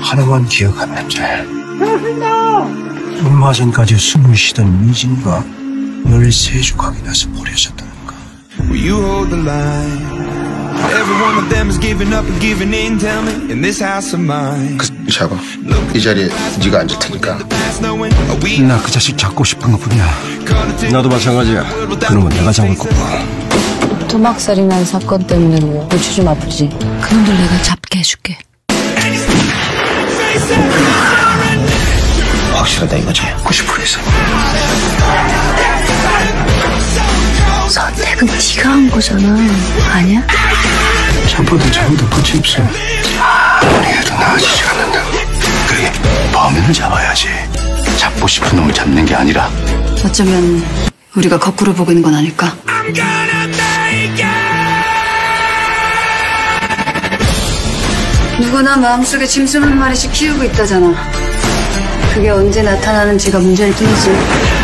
하나만 기억하면 돼. 얼마 전까지 숨을 쉬던 미진과 열세 조각이 나서 버려졌다는 거. Will you hold the line? Every one of them is giving up and giving in. Tell me, in this house of mine. 그 잡아. 이 자리에 네가 앉을 테니까. 나 그 자식 잡고 싶은 것 뿐이야. 나도 마찬가지야. 그놈은 내가 잡을 거고. 토막살이 난 사건 때문에 골치 좀 아프지. 그놈들 내가 잡게 해줄게. 확실하다 이거지. 90%에서. 선택은 네가 한 거잖아. 아니야? 잡아도 잡아도 끝이 없어. 아무리 해도 나아지지 않는다. 그래, 범인을 잡아야지. 잡고 싶은 놈을 잡는 게 아니라 어쩌면 우리가 거꾸로 보고 있는 건 아닐까? 누구나 마음속에 짐승 한 마리씩 키우고 있다잖아. 그게 언제 나타나는지가 문제일 뿐이지.